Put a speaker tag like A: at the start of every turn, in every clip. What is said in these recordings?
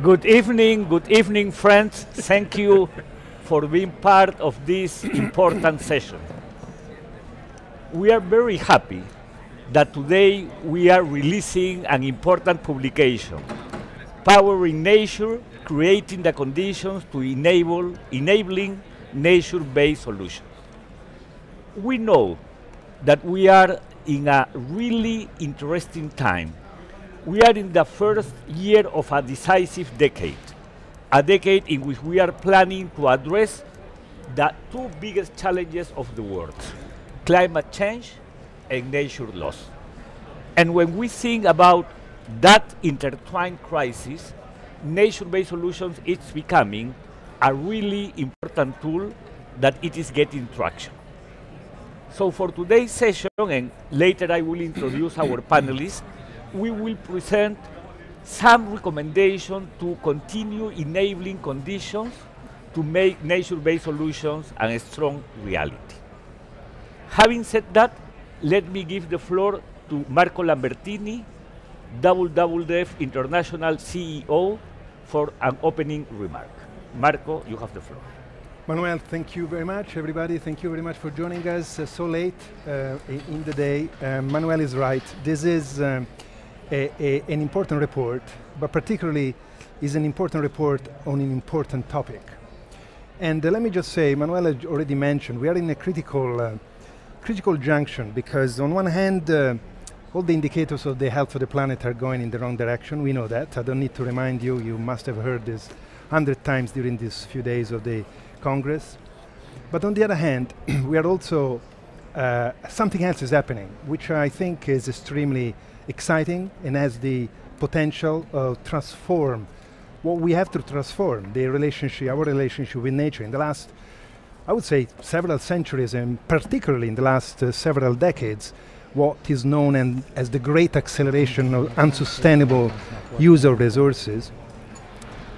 A: Good evening, good evening, friends. Thank you for being part of this important session. We are very happy that today we are releasing an important publication, Powering Nature, Creating the Conditions to Enable Enabling Nature-Based Solutions. We know that we are in a really interesting time we are in the first year of a decisive decade, a decade in which we are planning to address the two biggest challenges of the world, climate change and nature loss. And when we think about that intertwined crisis, nature-based solutions is becoming a really important tool that it is getting traction. So for today's session, and later I will introduce our panelists, we will present some recommendation to continue enabling conditions to make nature-based solutions a strong reality. Having said that, let me give the floor to Marco Lambertini, WWF International CEO, for an opening remark. Marco, you have the floor.
B: Manuel, thank you very much, everybody. Thank you very much for joining us uh, so late uh, in the day. Uh, Manuel is right. This is um, a, a, an important report, but particularly is an important report on an important topic. And uh, let me just say, Manuel already mentioned, we are in a critical, uh, critical junction because on one hand, uh, all the indicators of the health of the planet are going in the wrong direction. We know that. I don't need to remind you. You must have heard this hundred times during these few days of the Congress. But on the other hand, we are also uh, something else is happening, which I think is extremely exciting and has the potential of transform what we have to transform the relationship, our relationship with nature in the last, I would say, several centuries, and particularly in the last uh, several decades, what is known and as the great acceleration of unsustainable use of resources.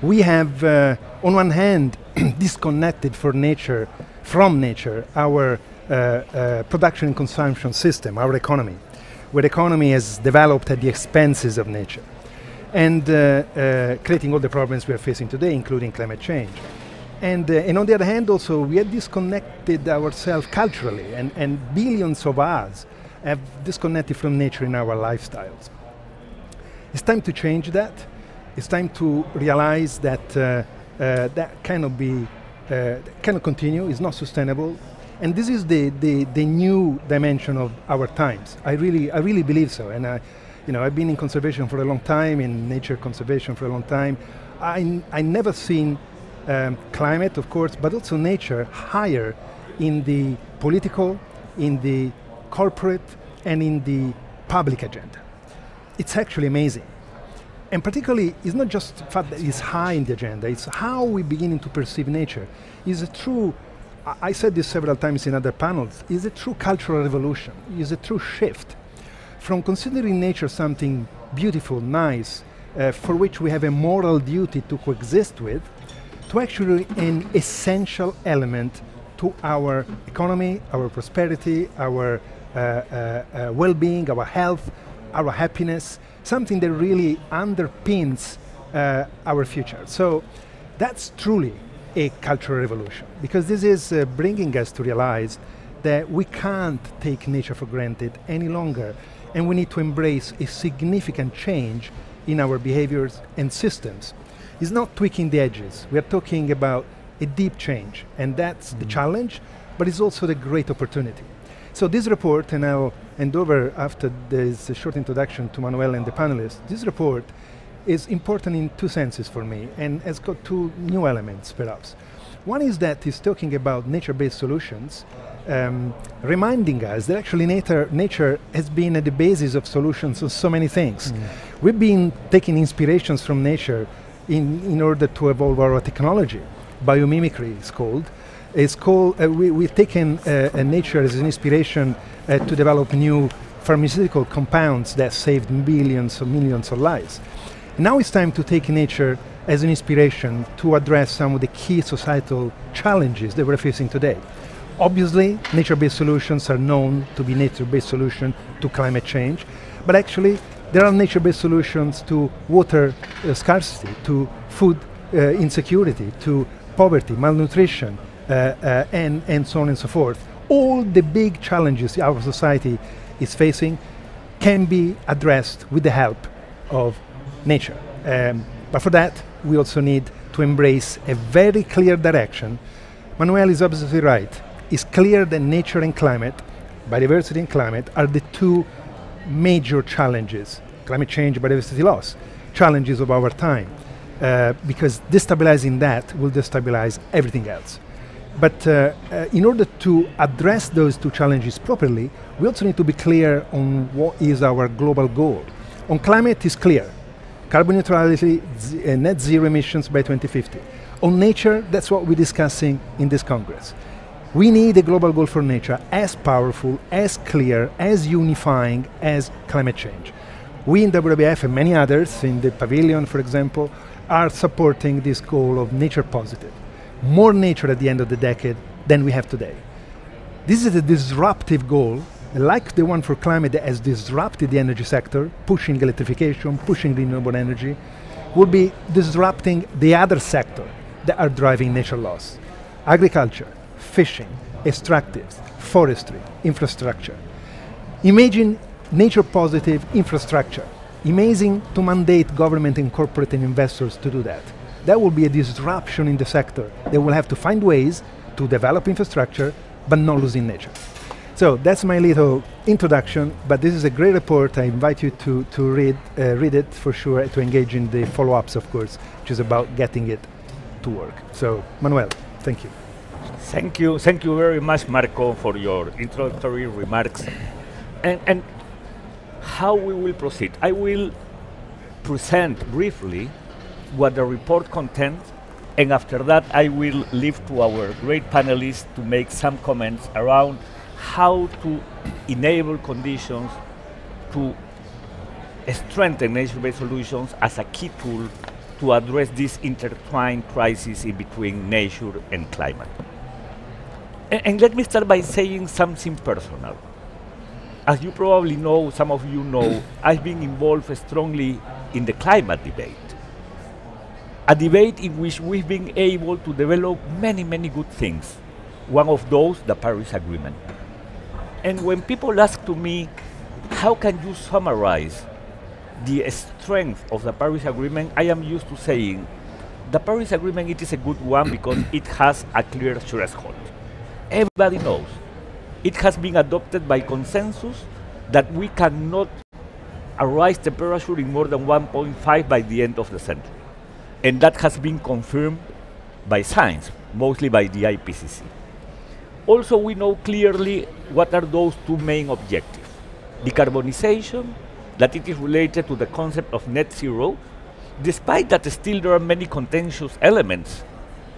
B: We have, uh, on one hand, disconnected for nature, from nature, our uh, uh production and consumption system, our economy where the economy has developed at the expenses of nature and uh, uh, creating all the problems we are facing today, including climate change. And, uh, and on the other hand, also, we have disconnected ourselves culturally, and, and billions of us have disconnected from nature in our lifestyles. It's time to change that. It's time to realize that uh, uh, that cannot be, uh, cannot continue, it's not sustainable, and this is the, the, the new dimension of our times. I really, I really believe so. And I, you know, I've been in conservation for a long time, in nature conservation for a long time. I, I never seen um, climate, of course, but also nature higher in the political, in the corporate, and in the public agenda. It's actually amazing. And particularly, it's not just the fact that it's high in the agenda, it's how we're beginning to perceive nature. It's a true I said this several times in other panels, is a true cultural revolution, is a true shift from considering nature something beautiful, nice, uh, for which we have a moral duty to coexist with, to actually an essential element to our economy, our prosperity, our uh, uh, uh well-being, our health, our happiness, something that really underpins uh, our future. So that's truly a cultural revolution because this is uh, bringing us to realize that we can't take nature for granted any longer and we need to embrace a significant change in our behaviors and systems. It's not tweaking the edges. We are talking about a deep change and that's mm the challenge, but it's also the great opportunity. So this report, and I'll hand over after this short introduction to Manuel and the panelists, this report is important in two senses for me and has got two new elements perhaps. One is that he's talking about nature-based solutions, um, reminding us that actually nature, nature has been at the basis of solutions of so many things. Mm. We've been taking inspirations from nature in, in order to evolve our technology. Biomimicry is called. It's called, uh, we, we've taken uh, uh, nature as an inspiration uh, to develop new pharmaceutical compounds that saved millions or millions of lives. Now it's time to take nature as an inspiration to address some of the key societal challenges that we're facing today. Obviously, nature-based solutions are known to be nature-based solutions to climate change, but actually There are nature-based solutions to water uh, scarcity, to food uh, insecurity, to poverty, malnutrition, uh, uh, and, and so on and so forth. All the big challenges our society is facing can be addressed with the help of nature. Um, but for that, we also need to embrace a very clear direction. Manuel is absolutely right. It's clear that nature and climate, biodiversity and climate, are the two major challenges climate change, biodiversity loss, challenges of our time. Uh, because destabilizing that will destabilize everything else. But uh, uh, in order to address those two challenges properly, we also need to be clear on what is our global goal. On climate is clear, carbon neutrality, uh, net zero emissions by 2050. On nature, that's what we're discussing in this Congress. We need a global goal for nature as powerful, as clear, as unifying as climate change. We in WWF and many others, in the pavilion for example, are supporting this goal of nature positive. More nature at the end of the decade than we have today. This is a disruptive goal, like the one for climate that has disrupted the energy sector, pushing electrification, pushing renewable energy, will be disrupting the other sector that are driving nature loss. Agriculture, fishing, extractives, forestry, infrastructure. Imagine nature positive infrastructure amazing to mandate government and corporate and investors to do that. That will be a disruption in the sector. They will have to find ways to develop infrastructure, but not losing nature. So that's my little introduction, but this is a great report. I invite you to, to read, uh, read it for sure, to engage in the follow-ups, of course, which is about getting it to work. So, Manuel, thank you.
A: Thank you, thank you very much, Marco, for your introductory remarks. And, and how we will proceed. I will present briefly what the report contains, and after that I will leave to our great panelists to make some comments around how to enable conditions to strengthen nature-based solutions as a key tool to address this intertwined crisis in between nature and climate. And, and let me start by saying something personal as you probably know, some of you know, I've been involved strongly in the climate debate. A debate in which we've been able to develop many, many good things. One of those, the Paris Agreement. And when people ask to me, how can you summarize the strength of the Paris Agreement, I am used to saying, the Paris Agreement it is a good one because it has a clear threshold. Everybody knows it has been adopted by consensus that we cannot rise temperature in more than 1.5 by the end of the century. And that has been confirmed by science, mostly by the IPCC. Also, we know clearly what are those two main objectives. Decarbonization, that it is related to the concept of net zero, despite that still there are many contentious elements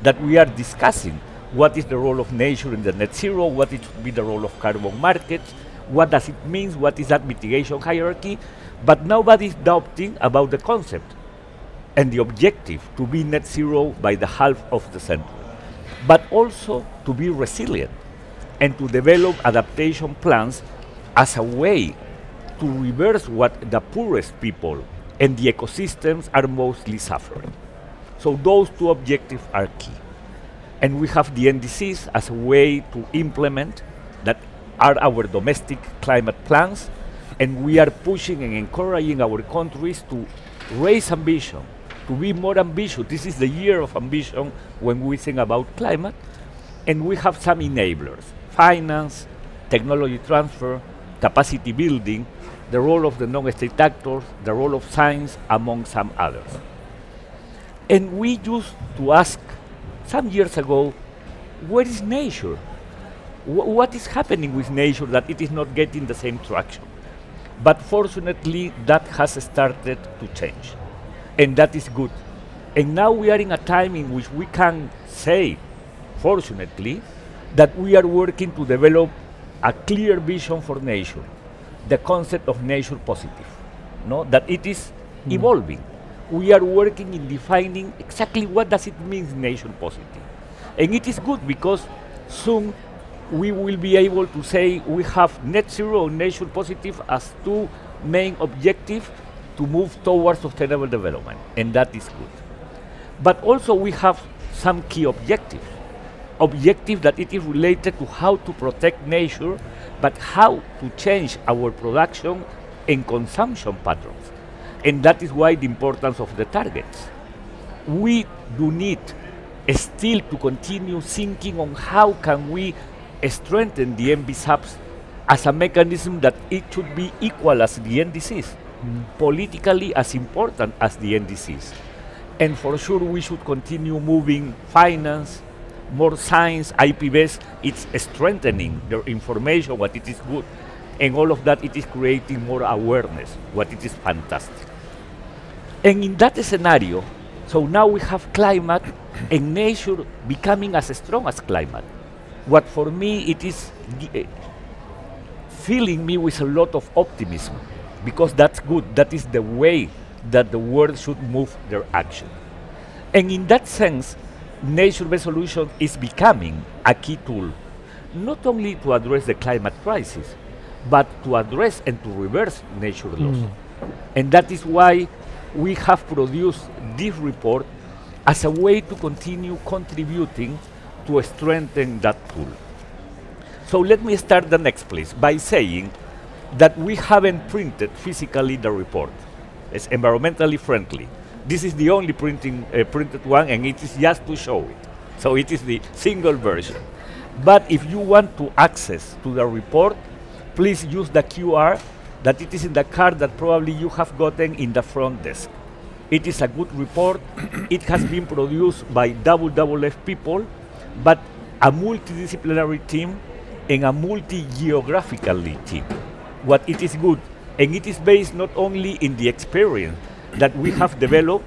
A: that we are discussing. What is the role of nature in the net zero, what it should be the role of carbon markets, what does it mean, what is that mitigation hierarchy, but nobody is doubting about the concept and the objective to be net zero by the half of the century, but also to be resilient and to develop adaptation plans as a way to reverse what the poorest people and the ecosystems are mostly suffering. So those two objectives are key. And we have the NDCs as a way to implement that are our domestic climate plans. And we are pushing and encouraging our countries to raise ambition, to be more ambitious. This is the year of ambition when we think about climate. And we have some enablers finance, technology transfer, capacity building, the role of the non state actors, the role of science, among some others. And we used to ask some years ago, where is nature? W what is happening with nature that it is not getting the same traction? But fortunately, that has started to change. And that is good. And now we are in a time in which we can say, fortunately, that we are working to develop a clear vision for nature, the concept of nature positive, no? that it is mm. evolving we are working in defining exactly what does it mean nature positive. And it is good because soon we will be able to say we have net zero nature positive as two main objective to move towards sustainable development, and that is good. But also we have some key objectives. Objective that it is related to how to protect nature, but how to change our production and consumption patterns. And that is why the importance of the targets. We do need still to continue thinking on how can we strengthen the NBSAPs as a mechanism that it should be equal as the NDCs. Politically as important as the NDCs. And for sure we should continue moving finance, more science, IPBES, it's strengthening their information, what it is good, and all of that it is creating more awareness, what it is fantastic. And in that scenario, so now we have climate and nature becoming as strong as climate. What for me it is uh, filling me with a lot of optimism because that's good. That is the way that the world should move their action. And in that sense, nature-based solution is becoming a key tool, not only to address the climate crisis, but to address and to reverse nature loss. Mm. And that is why we have produced this report as a way to continue contributing to strengthen that tool. So let me start the next please, by saying that we haven't printed physically the report. It's environmentally friendly. This is the only printing uh, printed one and it is just to show it. So it is the single version. But if you want to access to the report, please use the QR that it is in the card that probably you have gotten in the front desk. It is a good report. it has been produced by WWF people, but a multidisciplinary team and a multi-geographically team. What it is good, and it is based not only in the experience that we have developed,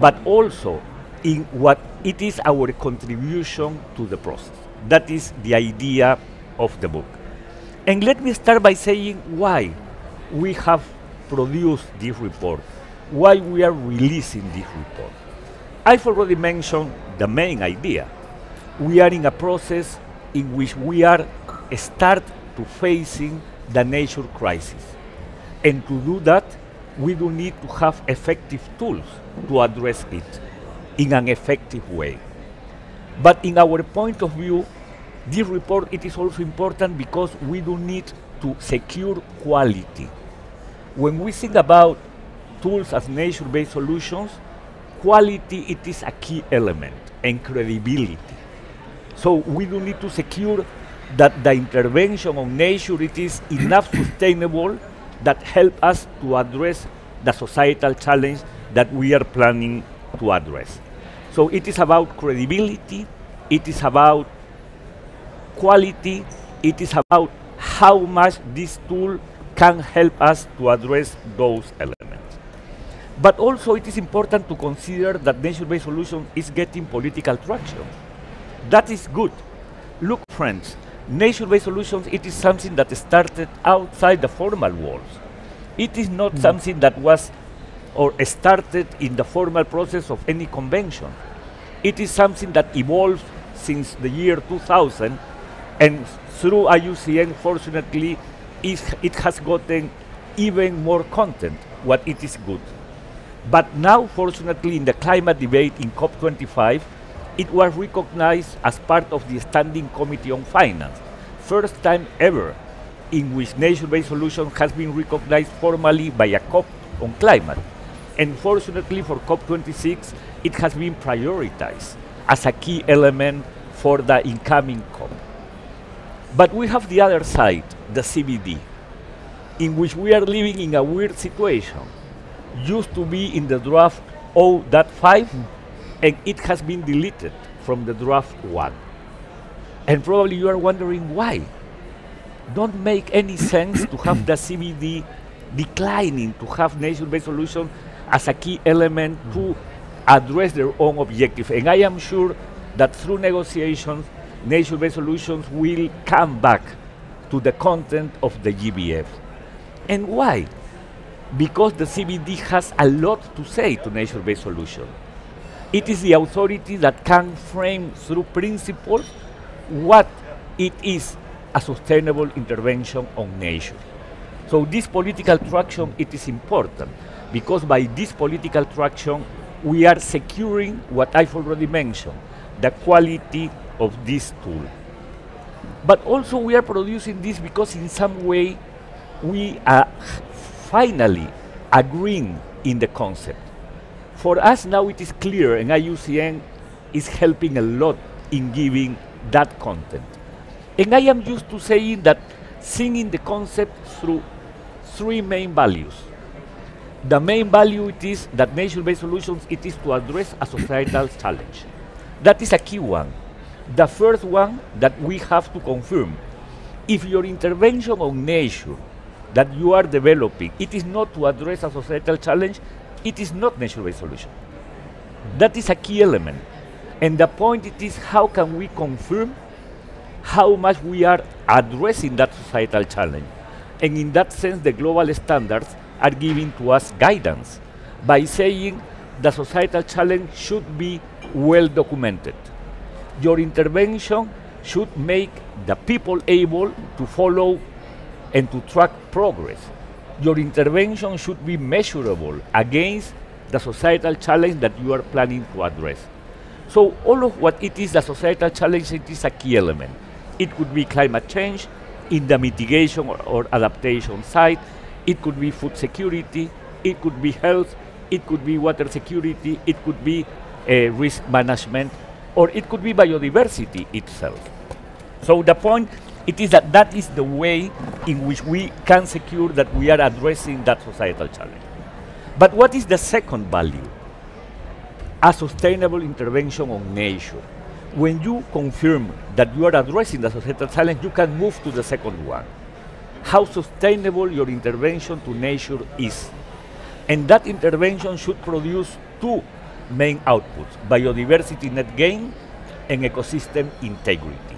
A: but also in what it is our contribution to the process. That is the idea of the book. And let me start by saying why we have produced this report, why we are releasing this report. I've already mentioned the main idea. We are in a process in which we are start to facing the nature crisis. And to do that, we do need to have effective tools to address it in an effective way. But in our point of view, this report it is also important because we do need to secure quality. When we think about tools as nature-based solutions, quality it is a key element and credibility. So we do need to secure that the intervention on nature it is enough sustainable that help us to address the societal challenge that we are planning to address. So it is about credibility, it is about quality, it is about how much this tool can help us to address those elements. But also it is important to consider that nature-based solution is getting political traction. That is good. Look, friends, nature-based solutions, it is something that started outside the formal walls. It is not mm. something that was or started in the formal process of any convention. It is something that evolved since the year 2000 and through IUCN, fortunately, it has gotten even more content, what it is good. But now, fortunately, in the climate debate in COP25, it was recognized as part of the Standing Committee on Finance. First time ever in which nature-based solution has been recognized formally by a COP on climate. And fortunately for COP26, it has been prioritized as a key element for the incoming COP. But we have the other side, the CBD, in which we are living in a weird situation. Used to be in the draft 0.5, and it has been deleted from the draft 1. And probably you are wondering why. Don't make any sense to have the CBD declining to have nature-based solution as a key element to address their own objective. And I am sure that through negotiations, nature-based solutions will come back to the content of the GBF. And why? Because the CBD has a lot to say to nature-based solutions. It is the authority that can frame through principles what it is a sustainable intervention on nature. So this political traction, it is important because by this political traction, we are securing what I've already mentioned, the quality of this tool. But also we are producing this because in some way we are finally agreeing in the concept. For us now it is clear and IUCN is helping a lot in giving that content. And I am used to saying that seeing the concept through three main values. The main value it is that nature-based solutions it is to address a societal challenge. That is a key one. The first one that we have to confirm. If your intervention on nature that you are developing, it is not to address a societal challenge, it is not nature-based solution. That is a key element. And the point it is how can we confirm how much we are addressing that societal challenge. And in that sense, the global standards are giving to us guidance by saying the societal challenge should be well documented. Your intervention should make the people able to follow and to track progress. Your intervention should be measurable against the societal challenge that you are planning to address. So all of what it is the societal challenge, it is a key element. It could be climate change in the mitigation or, or adaptation side. It could be food security. It could be health. It could be water security. It could be uh, risk management. Or it could be biodiversity itself. So the point it is that that is the way in which we can secure that we are addressing that societal challenge. But what is the second value? A sustainable intervention on nature. When you confirm that you are addressing the societal challenge, you can move to the second one. How sustainable your intervention to nature is. And that intervention should produce two main outputs, biodiversity net gain and ecosystem integrity.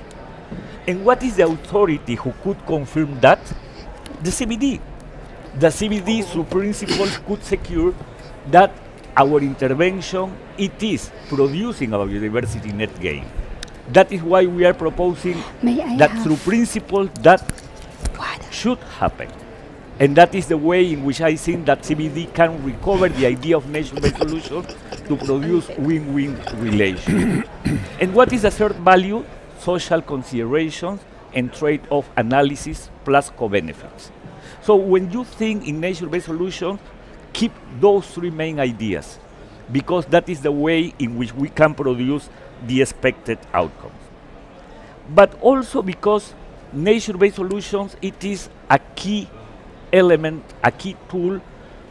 A: And what is the authority who could confirm that? The CBD. The CBD through principles could secure that our intervention, it is producing a biodiversity net gain. That is why we are proposing that through principles that
C: Water.
A: should happen. And that is the way in which I think that CBD can recover the idea of nature-based solutions to produce win-win relations. and what is the third value? Social considerations and trade-off analysis plus co-benefits. So when you think in nature-based solutions, keep those three main ideas because that is the way in which we can produce the expected outcomes. But also because nature-based solutions, it is a key element, a key tool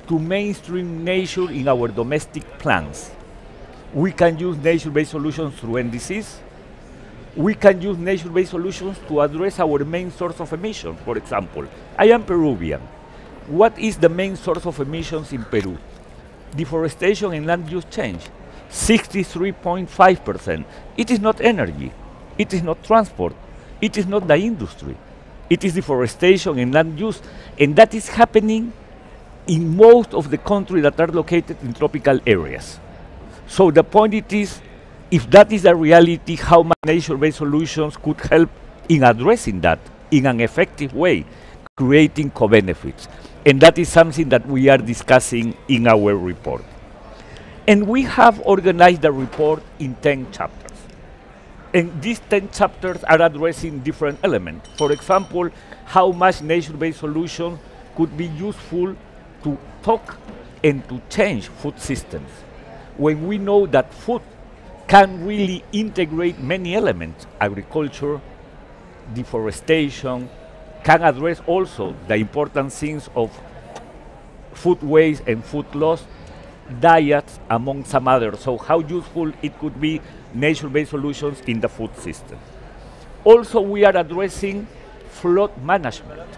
A: to mainstream nature in our domestic plans. We can use nature-based solutions through NDCs. We can use nature-based solutions to address our main source of emissions. For example, I am Peruvian. What is the main source of emissions in Peru? Deforestation and land use change. 63.5%. It is not energy. It is not transport. It is not the industry. It is deforestation and land use. And that is happening in most of the countries that are located in tropical areas. So the point it is, if that is the reality, how nature-based solutions could help in addressing that in an effective way, creating co-benefits. And that is something that we are discussing in our report. And we have organized the report in 10 chapters. And these 10 chapters are addressing different elements. For example, how much nature-based solutions could be useful to talk and to change food systems. When we know that food can really integrate many elements, agriculture, deforestation, can address also the important things of food waste and food loss, diets, among some others. So how useful it could be nature-based solutions in the food system. Also, we are addressing flood management.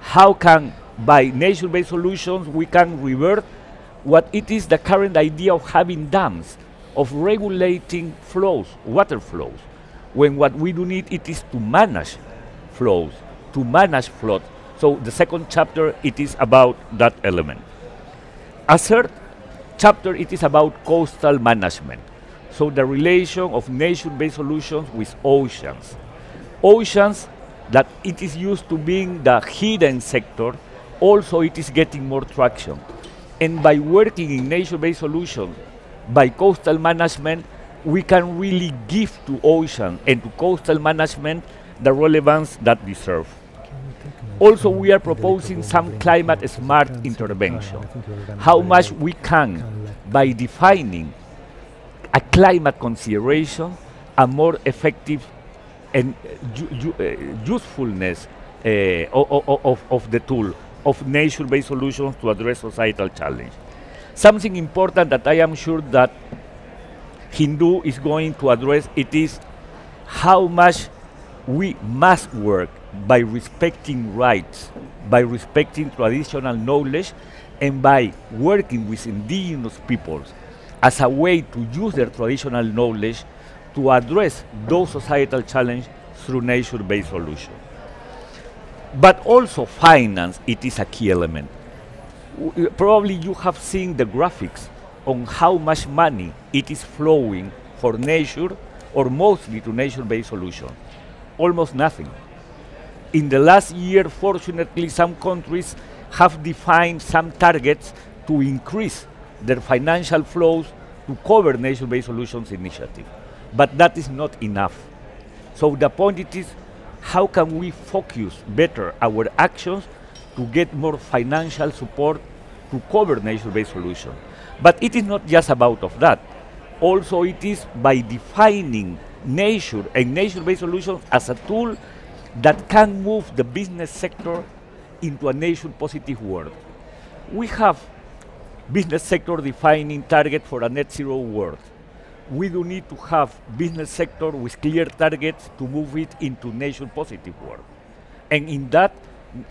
A: How can, by nature-based solutions, we can revert what it is the current idea of having dams, of regulating flows, water flows, when what we do need it is to manage flows, to manage flood. So the second chapter, it is about that element. A third chapter, it is about coastal management. So the relation of nature-based solutions with oceans. Oceans that it is used to being the hidden sector also it is getting more traction. And by working in nature-based solutions, by coastal management, we can really give to ocean and to coastal management the relevance that deserve. Also, we are proposing some climate smart intervention. How much we can, by defining a climate consideration, a more effective and uh, usefulness uh, of, of the tool of nature-based solutions to address societal challenge. Something important that I am sure that Hindou is going to address it is how much we must work by respecting rights, by respecting traditional knowledge, and by working with indigenous peoples as a way to use their traditional knowledge to address those societal challenges through nature-based solutions. But also finance, it is a key element. Probably you have seen the graphics on how much money it is flowing for nature or mostly to nature-based solutions. Almost nothing. In the last year, fortunately, some countries have defined some targets to increase their financial flows to cover nature-based solutions initiative. But that is not enough. So the point is, how can we focus better our actions to get more financial support to cover nature-based solutions? But it is not just about of that. Also, it is by defining nature and nature-based solutions as a tool that can move the business sector into a nature-positive world. We have business sector defining target for a net zero world we do need to have business sector with clear targets to move it into nature-positive world. And in that,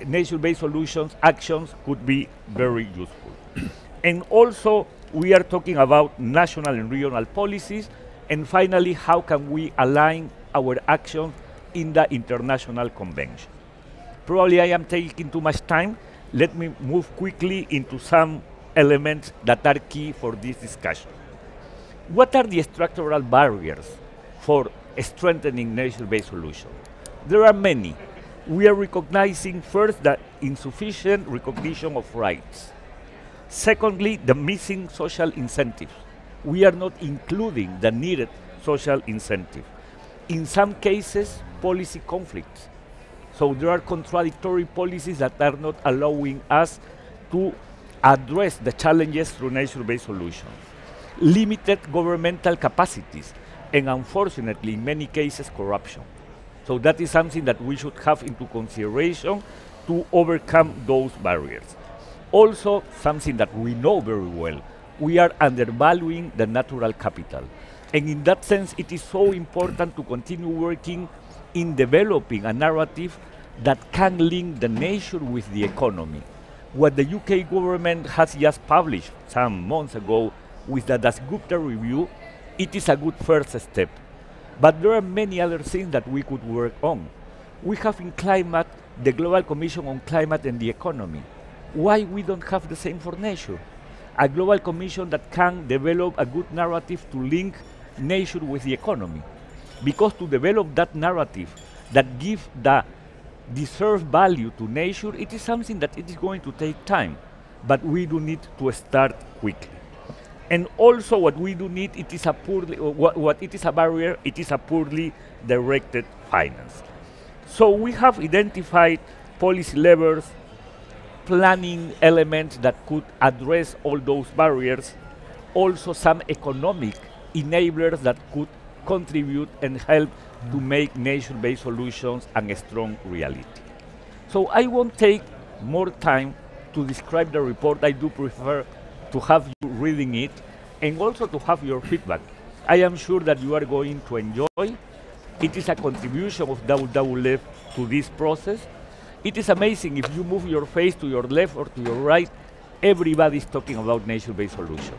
A: nature-based solutions, actions could be very useful. and also, we are talking about national and regional policies, and finally, how can we align our actions in the international convention. Probably I am taking too much time. Let me move quickly into some elements that are key for this discussion. What are the structural barriers for strengthening nature-based solutions? There are many. We are recognizing first that insufficient recognition of rights. Secondly, the missing social incentives. We are not including the needed social incentive. In some cases, policy conflicts. So there are contradictory policies that are not allowing us to address the challenges through nature-based solutions limited governmental capacities, and unfortunately, in many cases, corruption. So that is something that we should have into consideration to overcome those barriers. Also, something that we know very well, we are undervaluing the natural capital. And in that sense, it is so important to continue working in developing a narrative that can link the nature with the economy. What the UK government has just published some months ago with the Dasgupta review, it is a good first step. But there are many other things that we could work on. We have in climate the Global Commission on Climate and the Economy. Why we don't have the same for nature? A global commission that can develop a good narrative to link nature with the economy. Because to develop that narrative that gives the deserved value to nature, it is something that it is going to take time. But we do need to start quickly. And also what we do need, it is a poorly, what, what it is a barrier, it is a poorly directed finance. So we have identified policy levers, planning elements that could address all those barriers, also some economic enablers that could contribute and help to make nature-based solutions a strong reality. So I won't take more time to describe the report. I do prefer to have you reading it and also to have your feedback. I am sure that you are going to enjoy. It is a contribution of WWF to this process. It is amazing if you move your face to your left or to your right, everybody is talking about nature-based solutions.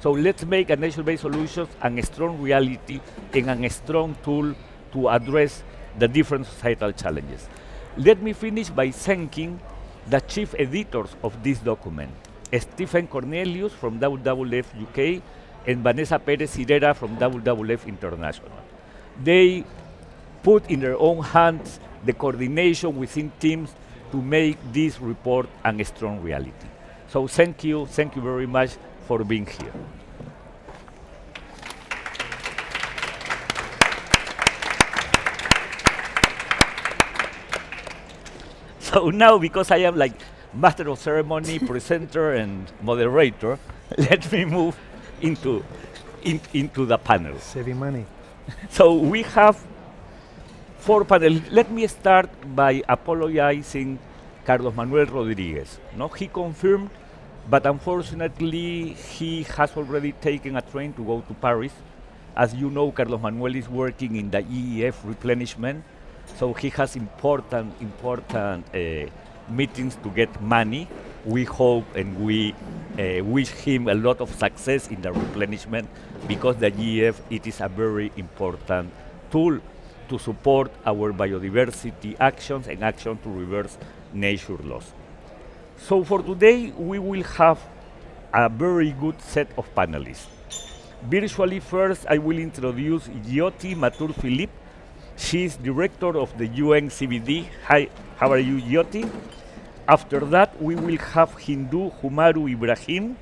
A: So let's make a nature-based solution a strong reality and a strong tool to address the different societal challenges. Let me finish by thanking the chief editors of this document. Stephen Cornelius from WWF UK and Vanessa Perez Cirera from WWF International. They put in their own hands the coordination within teams to make this report a strong reality. So thank you, thank you very much for being here. So now, because I am like master of ceremony, presenter, and moderator, let me move into in, into the panel.
B: Saving money.
A: So we have four panels. Let me start by apologizing Carlos Manuel Rodriguez. No, he confirmed, but unfortunately he has already taken a train to go to Paris. As you know, Carlos Manuel is working in the GEF replenishment, so he has important, important uh, meetings to get money. We hope and we uh, wish him a lot of success in the replenishment because the GEF it is a very important tool to support our biodiversity actions and action to reverse nature loss. So for today, we will have a very good set of panelists. Virtually first, I will introduce Jyoti Mathur-Filipp. She is director of the UN CBD. Hi, how are you, Jyoti? After that, we will have Hindou Oumarou Ibrahim.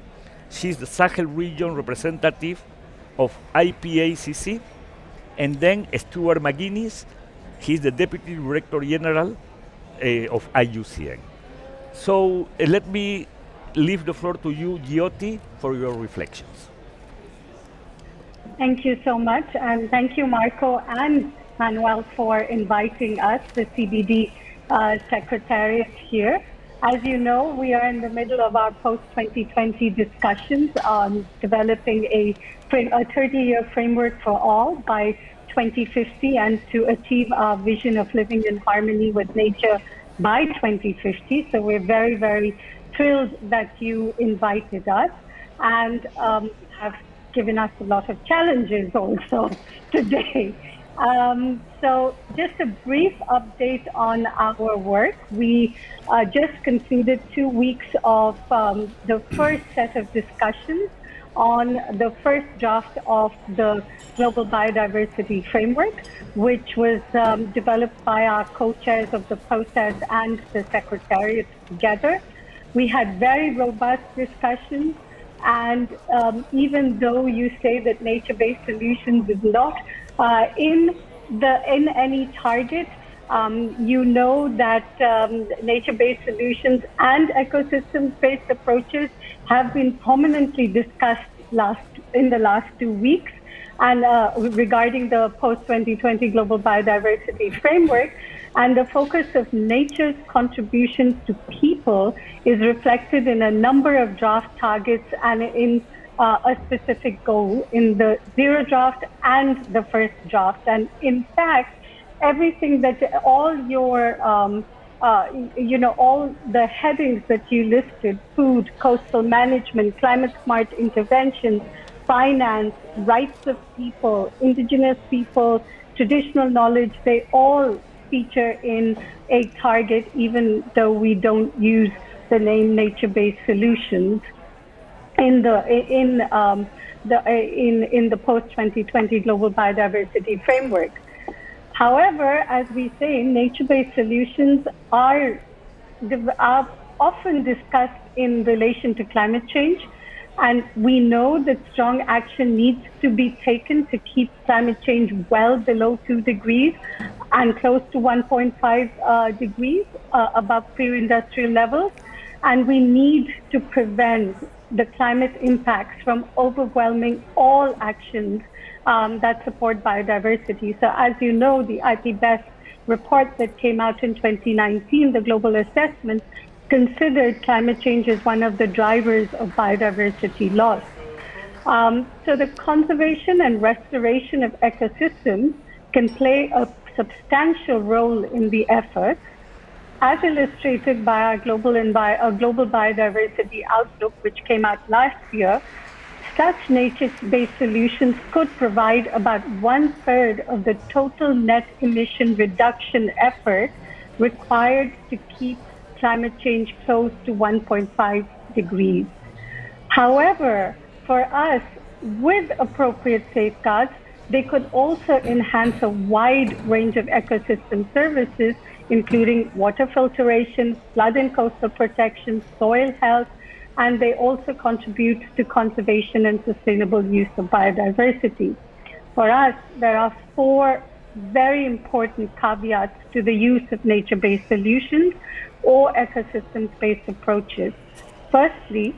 A: She's the Sahel region representative of IPACC. And then Stewart Maginnis, he's the Deputy Director General uh, of IUCN. So uh, let me leave the floor to you, Jyoti, for your reflections.
C: Thank you so much, and thank you, Marco and Manuel, for inviting us, the CBD uh, Secretariat here. As you know, we are in the middle of our post-2020 discussions on developing a, a 30-year framework for all by 2050 and to achieve our vision of living in harmony with nature by 2050. So we're very, very thrilled that you invited us and um, have given us a lot of challenges also today. Um, so just a brief update on our work. We uh, just concluded two weeks of um, the first set of discussions on the first draft of the Global Biodiversity Framework, which was um, developed by our co-chairs of the process and the Secretariat together. We had very robust discussions, and um, even though you say that nature-based solutions is not uh, in the in any target, um, you know that um, nature-based solutions and ecosystem-based approaches have been prominently discussed last in the last two weeks. And uh, regarding the post-2020 global biodiversity framework, and the focus of nature's contributions to people is reflected in a number of draft targets and in uh, a specific goal in the zero draft and the first draft. And in fact, everything that all your um, uh, you know, all the headings that you listed food, coastal management, climate smart interventions, finance, rights of people, indigenous people, traditional knowledge they all feature in a target, even though we don't use the name nature based solutions in the in um, the in in the post 2020 global biodiversity framework. However, as we say, nature-based solutions are are often discussed in relation to climate change, and we know that strong action needs to be taken to keep climate change well below two degrees and close to 1.5 uh, degrees uh, above pre-industrial levels, and we need to prevent the climate impacts from overwhelming all actions um, that support biodiversity. So as you know, the IPBES report that came out in 2019, the global assessment, considered climate change as one of the drivers of biodiversity loss. Um, so the conservation and restoration of ecosystems can play a substantial role in the effort as illustrated by our global, envi- our uh, global biodiversity outlook, which came out last year, such nature-based solutions could provide about one third of the total net emission reduction effort required to keep climate change close to 1.5 degrees. However, for us, with appropriate safeguards, they could also enhance a wide range of ecosystem services including water filtration, flood and coastal protection, soil health, and they also contribute to conservation and sustainable use of biodiversity. For us, there are four very important caveats to the use of nature-based solutions or ecosystems-based approaches. Firstly,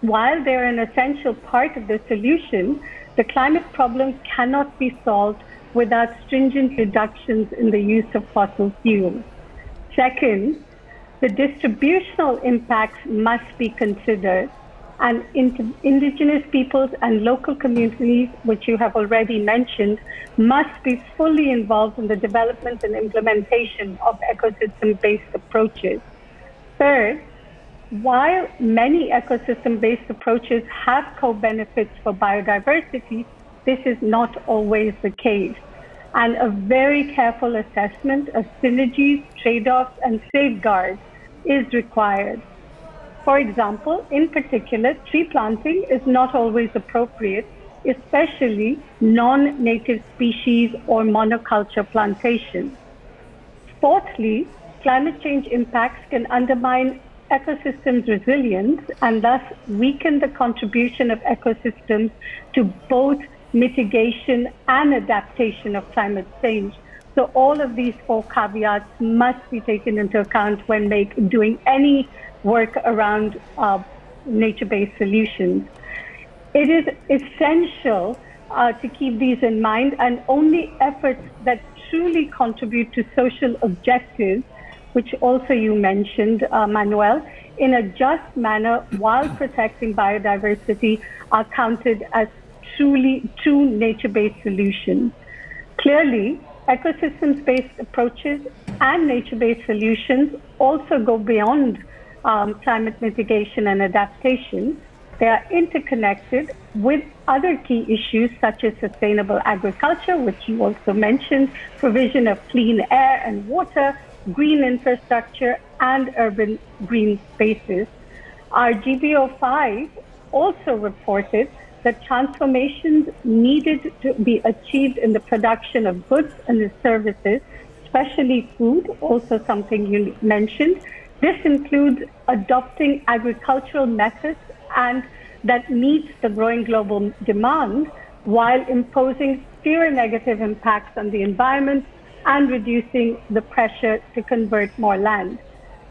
C: while they're an essential part of the solution, the climate problem cannot be solved without stringent reductions in the use of fossil fuels. Second, the distributional impacts must be considered and indigenous peoples and local communities, which you have already mentioned, must be fully involved in the development and implementation of ecosystem-based approaches. Third, while many ecosystem-based approaches have co-benefits for biodiversity, this is not always the case. And a very careful assessment of synergies, trade-offs, and safeguards is required. For example, in particular, tree planting is not always appropriate, especially non-native species or monoculture plantations. Fourthly, climate change impacts can undermine ecosystems resilience and thus weaken the contribution of ecosystems to both mitigation and adaptation of climate change. So all of these four caveats must be taken into account when make, doing any work around uh, nature-based solutions. It is essential uh, to keep these in mind and only efforts that truly contribute to social objectives, which also you mentioned, uh, Manuel, in a just manner while protecting biodiversity are counted as truly true nature-based solutions. Clearly, ecosystems-based approaches and nature-based solutions also go beyond um, climate mitigation and adaptation. They are interconnected with other key issues such as sustainable agriculture, which you also mentioned, provision of clean air and water, green infrastructure, and urban green spaces. Our GBO5 also reported that transformations needed to be achieved in the production of goods and services, especially food, also something you mentioned. This includes adopting agricultural methods and that meets the growing global demand while imposing fewer negative impacts on the environment and reducing the pressure to convert more land.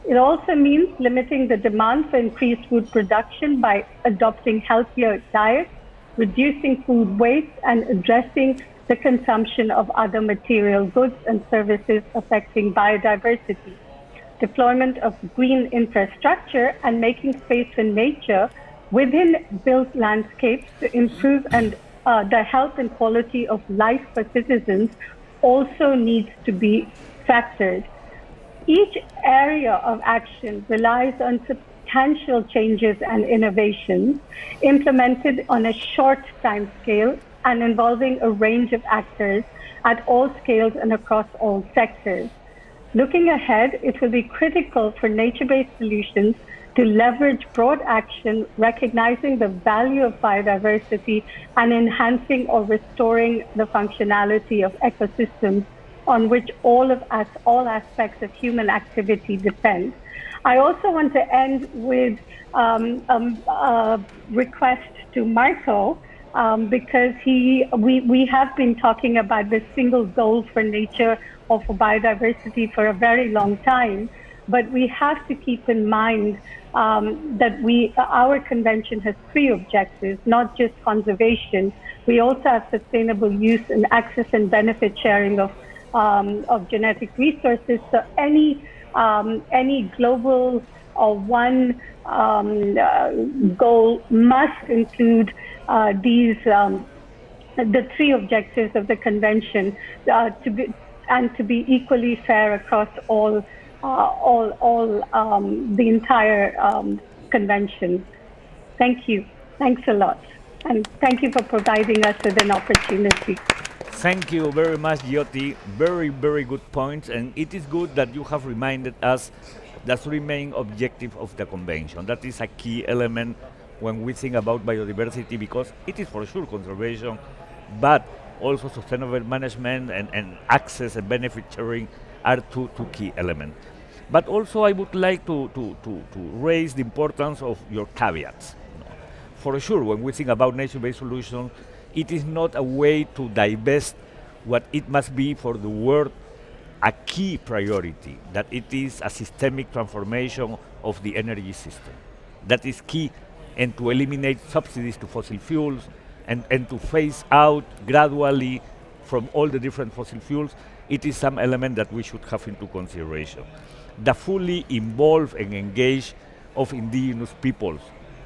C: It also means limiting the demand for increased food production by adopting healthier diets, reducing food waste, and addressing the consumption of other material goods and services affecting biodiversity. Deployment of green infrastructure and making space for nature within built landscapes to improve and uh, the health and quality of life for citizens also needs to be factored. Each area of action relies on substantial changes and innovations implemented on a short time scale and involving a range of actors at all scales and across all sectors. Looking ahead, it will be critical for nature-based solutions to leverage broad action, recognizing the value of biodiversity and enhancing or restoring the functionality of ecosystems on which all of us, all aspects of human activity depend. I also want to end with um, um, a request to Marco um, because he, we, we have been talking about the single goal for nature or for biodiversity for a very long time, but we have to keep in mind um, that we, our convention has three objectives, not just conservation. We also have sustainable use and access and benefit sharing of um, of genetic resources. So any um, any global or one um, uh, goal must include uh, these um, the three objectives of the convention uh, to be and to be equally fair across all all all um, the entire um, convention. Thank you. Thanks a lot. And thank you for providing us with an opportunity.
A: Thank you very much, Jyoti. Very, very good points. And it is good that you have reminded us the three main objectives of the convention. That is a key element when we think about biodiversity because it is for sure conservation, but also sustainable management and, and access and benefit sharing are two, two key elements. But also I would like to, to, to, to raise the importance of your caveats. For sure, when we think about nature-based solutions, it is not a way to divest what it must be for the world a key priority, that it is a systemic transformation of the energy system. That is key, and to eliminate subsidies to fossil fuels, and, and to phase out gradually from all the different fossil fuels, it is some element that we should have into consideration. The fully involved and engaged of indigenous peoples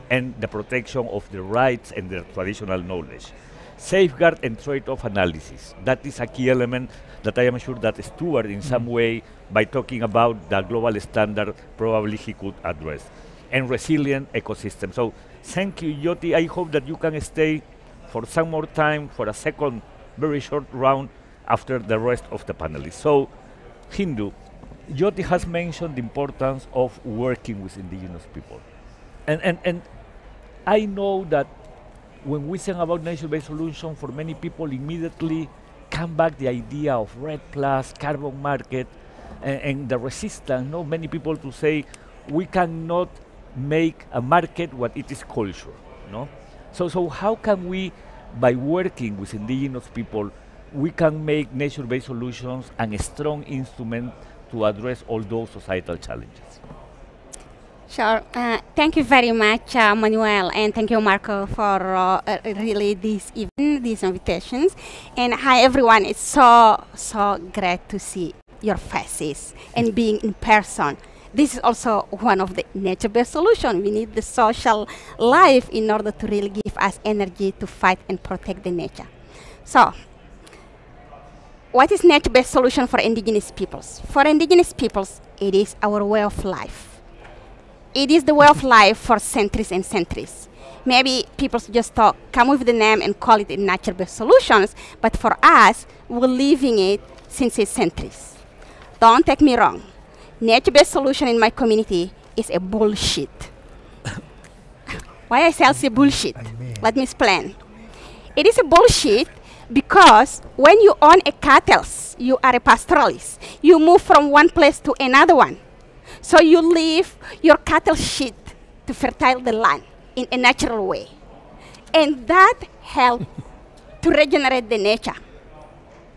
A: and the protection of their rights and their traditional knowledge. Safeguard and trade-off analysis. That is a key element that I am sure that Stewart in mm some way, by talking about the global standard, probably he could address. And resilient ecosystem. So thank you, Jyoti. I hope that you can stay for some more time for a second very short round after the rest of the panelists. So, Hindou, Jyoti has mentioned the importance of working with indigenous people. And, and, and I know that when we think about nature-based solution, for many people immediately come back the idea of red plus, carbon market, and, and the resistance. No, many people to say we cannot make a market what it is culture. No, so so how can we by working with indigenous people, we can make nature-based solutions and a strong instrument to address all those societal challenges.
D: Sure. Uh, thank you very much, uh, Manuel, and thank you, Marco, for uh, uh really this event, these invitations. And hi, everyone. It's so so great to see your faces and being in person this is also one of the nature-based solutions. We need the social life in order to really give us energy to fight and protect the nature. So, what is nature-based solution for indigenous peoples? For indigenous peoples, it is our way of life. It is the way of life for centuries and centuries. Maybe people just talk, come with the name and call it nature-based solutions, but for us, we're living it since it's centuries. Don't take me wrong nature-based solution in my community is a bullshit. Why I say bullshit? Let me explain. It is a bullshit because when you own a cattle, you are a pastoralist. You move from one place to another one. So you leave your cattle shit to fertile the land in a natural way. And that helps to regenerate the nature.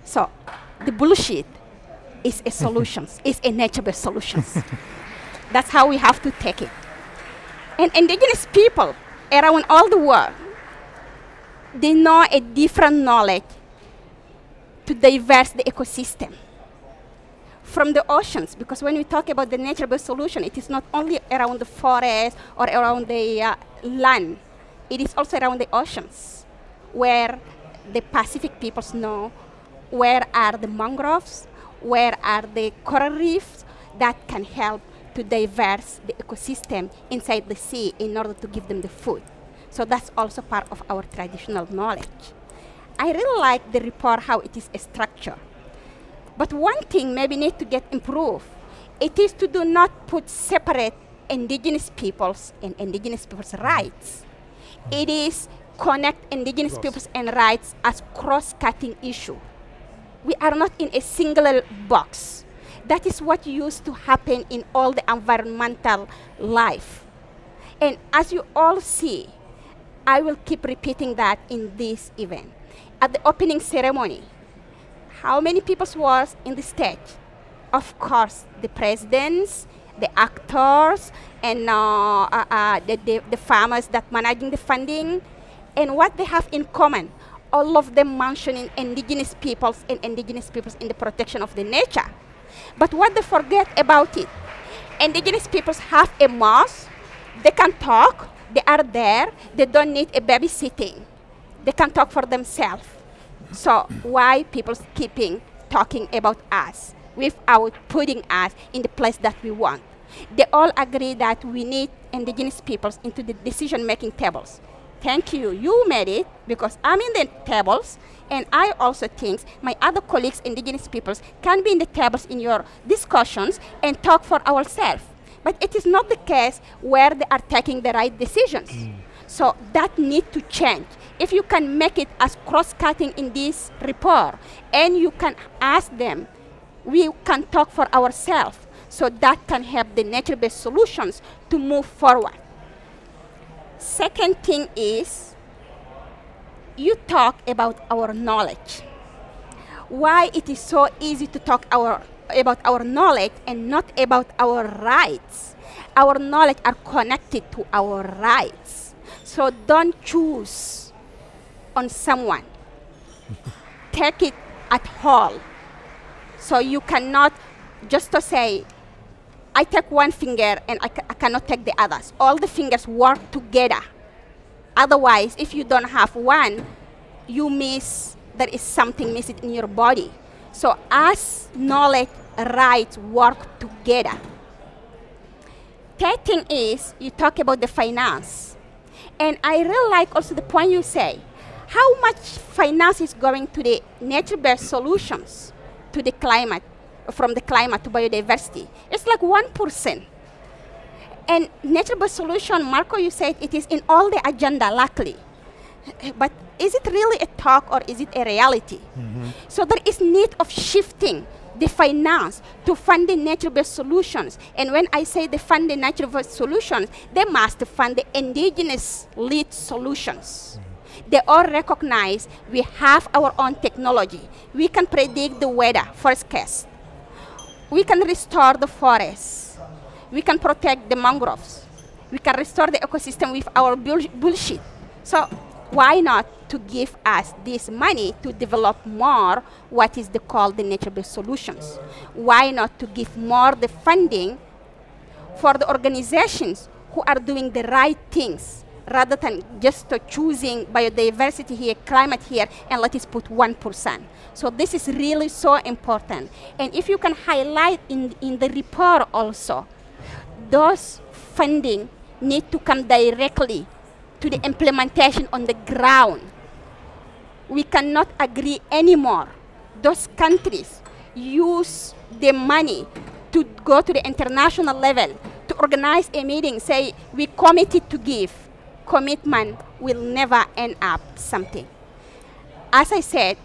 D: So the bullshit is a solution. it's a nature-based solution. That's how we have to take it. And indigenous people around all the world, they know a different knowledge to diverse the ecosystem from the oceans, because when we talk about the nature-based solution, it is not only around the forest or around the uh, land, it is also around the oceans, where the Pacific peoples know where are the mangroves, where are the coral reefs that can help to diverse the ecosystem inside the sea in order to give them the food. So that's also part of our traditional knowledge. I really like the report, how it is structured. But one thing maybe need to get improved. It is to do not put separate indigenous peoples and indigenous peoples' rights. It is connect indigenous cross. peoples and rights as cross-cutting issue we are not in a single box. That is what used to happen in all the environmental life. And as you all see, I will keep repeating that in this event. At the opening ceremony, how many people was in the stage? Of course, the presidents, the actors, and uh, uh, uh, the, the, the farmers that managing the funding. And what they have in common, all of them mentioning indigenous peoples and indigenous peoples in the protection of the nature. But what they forget about it, indigenous peoples have a mouth, they can talk, they are there, they don't need a babysitting. They can talk for themselves. So why people keeping talking about us without putting us in the place that we want? They all agree that we need indigenous peoples into the decision-making tables thank you. You made it because I'm in the tables, and I also think my other colleagues, indigenous peoples, can be in the tables in your discussions and talk for ourselves. But it is not the case where they are taking the right decisions. Mm. So that need to change. If you can make it as cross-cutting in this report, and you can ask them we can talk for ourselves. So that can help the nature-based solutions to move forward. Second thing is, you talk about our knowledge. Why it is so easy to talk our, about our knowledge and not about our rights. Our knowledge are connected to our rights. So don't choose on someone. Take it at all. So you cannot just to say, I take one finger and I, I cannot take the others. All the fingers work together. Otherwise, if you don't have one, you miss, there is something missing in your body. So as knowledge, rights work together. Third thing is, you talk about the finance. And I really like also the point you say, how much finance is going to the nature-based solutions to the climate, from the climate to biodiversity? It's like 1%. And nature-based solution, Marco, you said it is in all the agenda, luckily. But is it really a talk or is it a reality? Mm -hmm. So there is need of shifting the finance to fund the nature-based solutions. And when I say they fund the nature-based solutions, they must fund the indigenous lead solutions. They all recognize we have our own technology. We can predict the weather, forecast. We can restore the forests. We can protect the mangroves. We can restore the ecosystem with our bullshit. So why not to give us this money to develop more what is the called the nature-based solutions? Why not to give more the funding for the organizations who are doing the right things rather than just uh, choosing biodiversity here, climate here, and let us put 1%. So this is really so important. And if you can highlight in, in the report also, those funding need to come directly to the implementation on the ground. We cannot agree anymore. Those countries use the money to go to the international level to organize a meeting, say, we committed to give. Commitment will never end up something. As I said,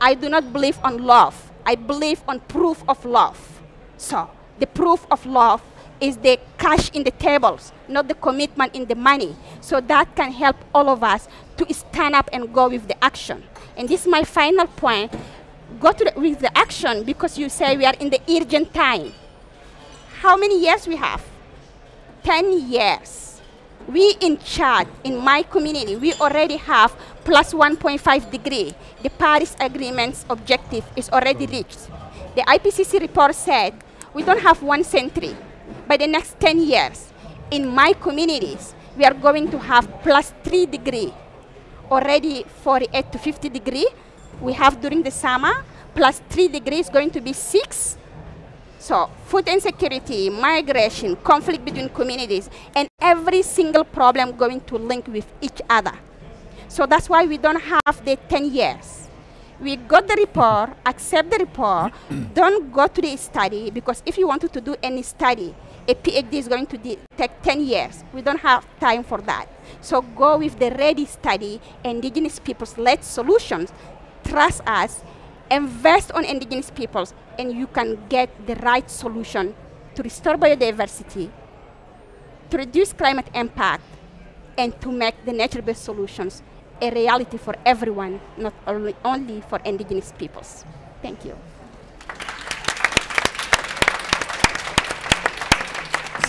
D: I do not believe on love. I believe on proof of love. So, the proof of love is the cash in the tables, not the commitment in the money. So that can help all of us to stand up and go with the action. And this is my final point. Go to the, with the action because you say we are in the urgent time. How many years we have? 10 years. We in Chad, in my community, we already have plus 1.5 degree. The Paris Agreement's objective is already reached. The IPCC report said we don't have one century by the next 10 years, in my communities, we are going to have plus 3 degree, already 48 to 50 degree. We have during the summer, plus 3 degrees going to be 6. So food insecurity, migration, conflict between communities, and every single problem going to link with each other. So that's why we don't have the 10 years we got the report, accept the report, don't go to the study because if you wanted to do any study, a PhD is going to take 10 years. We don't have time for that. So go with the ready study, indigenous peoples led solutions. Trust us, invest on indigenous peoples, and you can get the right solution to restore biodiversity, to reduce climate impact, and to make the nature-based solutions a reality for everyone, not only, only for indigenous peoples. Thank you.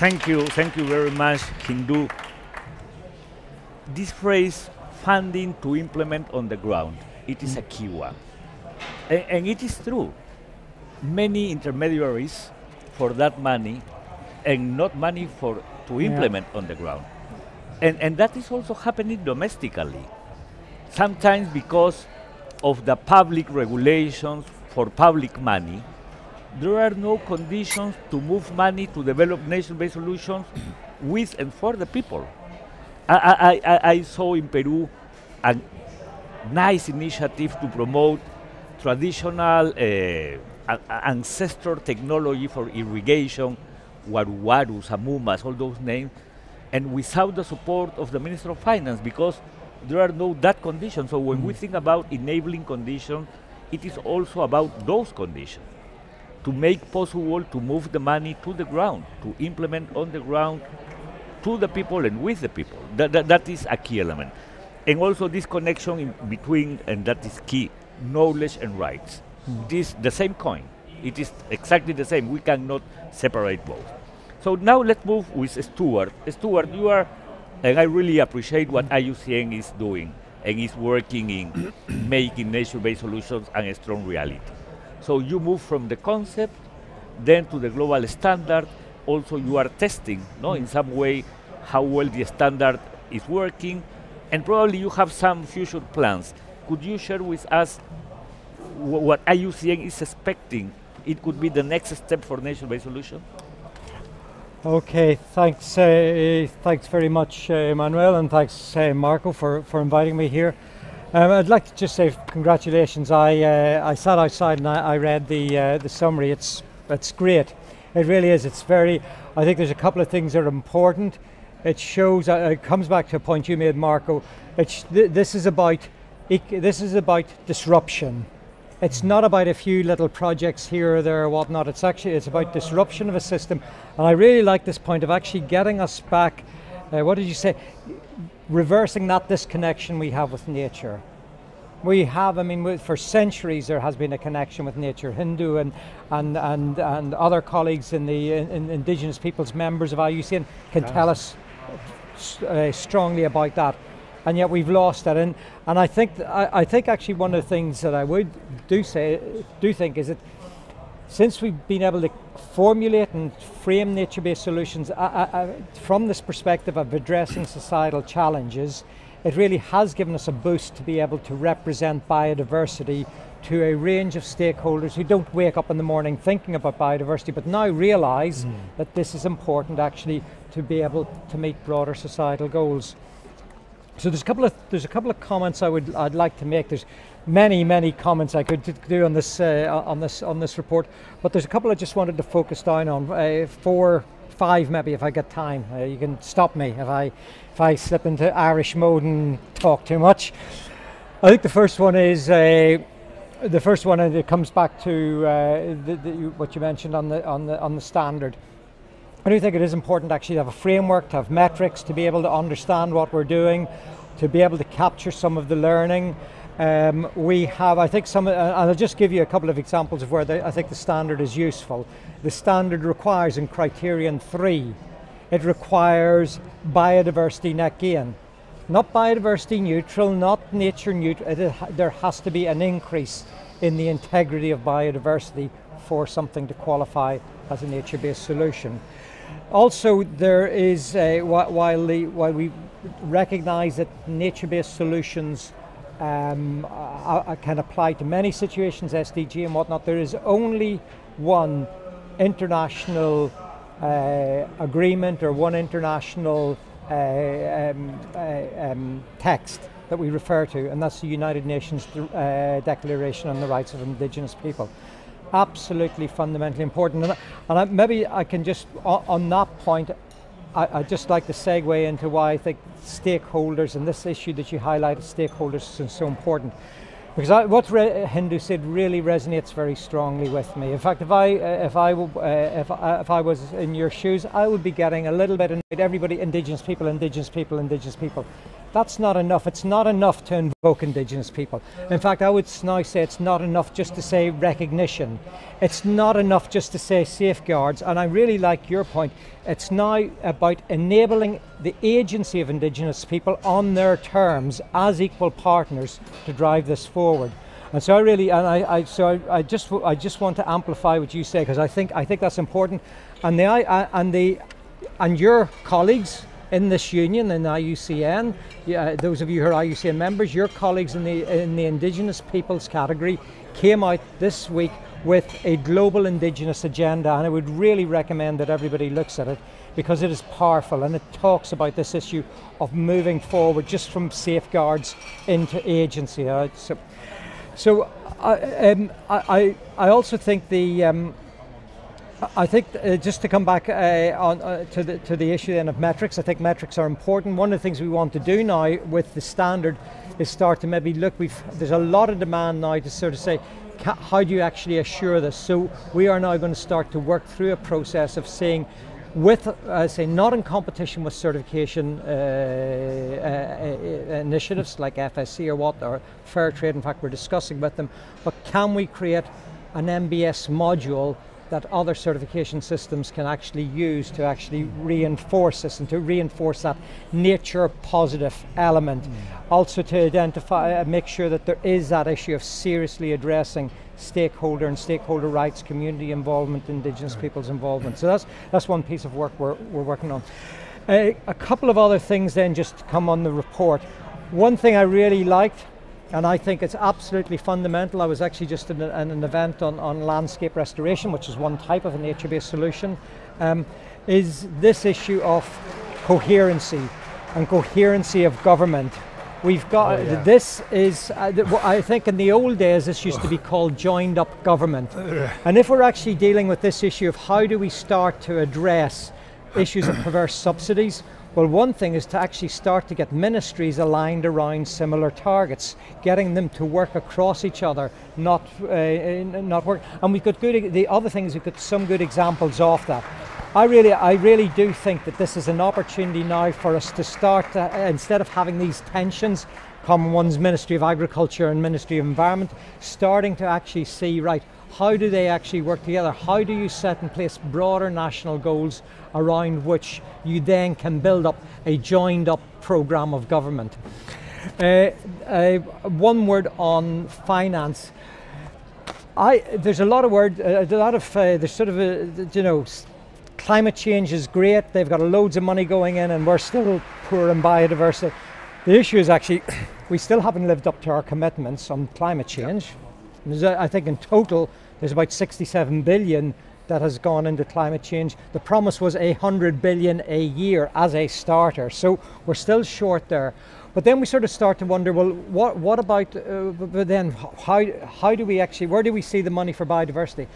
A: Thank you, thank you very much, Hindou. This phrase, funding to implement on the ground, it is a key one. A and it is true. Many intermediaries for that money and not money for to implement yeah. on the ground. And, and that is also happening domestically sometimes because of the public regulations for public money, there are no conditions to move money to develop nature-based solutions with and for the people. I, I, I, saw in Peru a nice initiative to promote traditional uh, ancestor technology for irrigation, waruwarus, amunas, all those names, and without the support of the Minister of Finance because there are no that conditions. So when mm. we think about enabling conditions, it is also about those conditions. To make possible to move the money to the ground, to implement on the ground to the people and with the people. That, that, that is a key element. And also this connection in between, and that is key, knowledge and rights. Mm. This the same coin. It is exactly the same. We cannot separate both. So now let's move with Stewart. Stewart, you are, and I really appreciate what IUCN is doing and is working in making nature-based solutions a strong reality. So you move from the concept, then to the global standard. Also, you are testing, no, in some way, how well the standard is working, and probably you have some future plans. Could you share with us what IUCN is expecting? It could be the next step for nature-based solution.
E: Okay, thanks. Uh, thanks very much, uh, Manuel, and thanks, uh, Marco, for, for inviting me here. Um, I'd like to just say congratulations. I uh, I sat outside and I, I read the uh, the summary. It's it's great. It really is. It's very. I think there's a couple of things that are important. It shows. Uh, it comes back to a point you made, Marco. It's th- this is about this is about disruption it's not about a few little projects here or there or whatnot. It's actually it's about disruption of a system, and I really like this point of actually getting us back. Uh, what did you say? Reversing that disconnection we have with nature. We have, I mean, for centuries there has been a connection with nature. Hindou and and and, and other colleagues in the in, in indigenous peoples, members of IUCN, can tell us uh, strongly about that and yet we've lost that. And and I think I, I, think actually one of the things that I would do say do think is that since we've been able to formulate and frame nature-based solutions uh, uh, uh, from this perspective of addressing societal challenges, it really has given us a boost to be able to represent biodiversity to a range of stakeholders who don't wake up in the morning thinking about biodiversity, but now realize mm. that this is important actually to be able to meet broader societal goals. So there's a couple of there's a couple of comments I would I'd like to make. There's many many comments I could do on this uh, on this on this report, but there's a couple I just wanted to focus down on. Uh, four, five maybe if I get time. Uh, you can stop me if I if I slip into Irish mode and talk too much. I think the first one is. Uh, the first one, it comes back to uh, the, the, what you mentioned on the on the on the standard. I do think it is important actually to have a framework, to have metrics, to be able to understand what we're doing, to be able to capture some of the learning. Um, we have, I think, some, uh, and I'll just give you a couple of examples of where the, I think the standard is useful. The standard requires in criterion three, it requires biodiversity net gain. Not biodiversity neutral, not nature neutral, there has to be an increase in the integrity of biodiversity for something to qualify as a nature-based solution. Also, there is, uh, while, the, while we recognize that nature-based solutions um, can apply to many situations, SDG and whatnot, there is only one international uh, agreement or one international uh, um, uh, um, text that we refer to, and that's the United Nations uh, Declaration on the Rights of Indigenous People absolutely fundamentally important. And, and I, maybe I can just, on, on that point, I, would just like to segue into why I think stakeholders and this issue that you highlighted, stakeholders, is so important. Because I, what Re- Hindou said really resonates very strongly with me. In fact, if I, uh, if, I, uh, if, I, if I was in your shoes, I would be getting a little bit annoyed. Everybody, Indigenous people, Indigenous people, Indigenous people. That's not enough. It's not enough to invoke Indigenous people. In fact, I would now say it's not enough just to say recognition. It's not enough just to say safeguards. And I really like your point. It's now about enabling the agency of Indigenous people on their terms as equal partners to drive this forward. And so I really, and I, I so I, I, just, I just want to amplify what you say because I think, I think that's important. And the, I, and the, and your colleagues in this union in IUCN. Yeah, those of you who are IUCN members, your colleagues in the in the Indigenous peoples category came out this week with a global Indigenous agenda, and I would really recommend that everybody looks at it because it is powerful and it talks about this issue of moving forward just from safeguards into agency. Uh, so, so I, um, I, I also think the um, I think uh, just to come back uh, on uh, to the to the issue then of metrics, I think metrics are important. One of the things we want to do now with the standard is start to maybe look. We've there's a lot of demand now to sort of say, how do you actually assure this? So we are now going to start to work through a process of saying, with, uh, say, not in competition with certification uh, uh, uh initiatives like FSC or what, or fair trade, in fact we're discussing with them, but can we create an NbS module that other certification systems can actually use to actually reinforce this and to reinforce that nature positive element. Mm. Also to identify, uh, make sure that there is that issue of seriously addressing stakeholder and stakeholder rights, community involvement, indigenous right. people's involvement. So that's, that's one piece of work we're, we're working on. Uh, a couple of other things then just come on the report. One thing I really liked and I think it's absolutely fundamental. I was actually just in, a, in an event on, on landscape restoration, which is one type of a nature-based solution, um, is this issue of coherency and coherency of government. We've got, oh, yeah. this is, uh, I think in the old days this used to be called joined up government. and if we're actually dealing with this issue of how do we start to address issues of perverse subsidies, well, one thing is to actually start to get ministries aligned around similar targets, getting them to work across each other, not uh, not work. And we've got good. The other thing is we've got some good examples of that. I really, I really do think that this is an opportunity now for us to start uh, instead of having these tensions. Common one's Ministry of Agriculture and Ministry of Environment, starting to actually see right how do they actually work together? How do you set in place broader national goals around which you then can build up a joined up programme of government? Uh, uh, one word on finance. I, there's a lot of word, uh, a lot of, uh, there's sort of a, you know, climate change is great, they've got loads of money going in and we're still poor in biodiversity. The issue is actually, we still haven't lived up to our commitments on climate change. I think in total, there's about 67 billion that has gone into climate change. The promise was 100 billion a year as a starter, so we're still short there. But then we sort of start to wonder, well, what, what about, uh, but then how, how do we actually, where do we see the money for biodiversity?